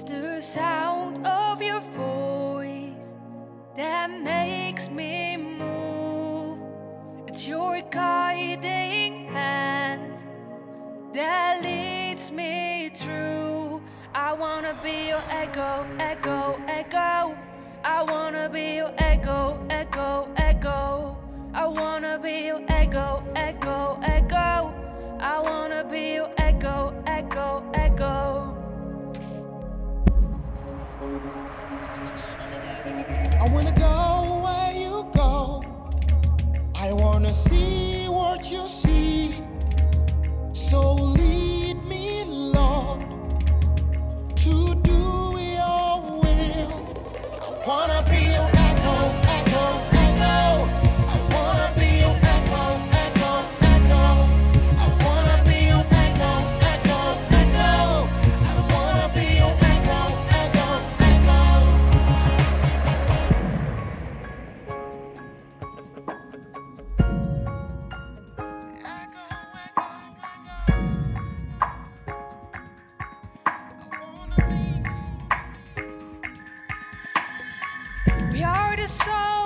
It's the sound of your voice that makes me move. It's your guiding hand that leads me through. I wanna be your echo, echo, echo. I wanna be your echo, echo, echo. I wanna be your echo, echo, echo. I wanna be your echo, echo, I wanna go where you go. I wanna see so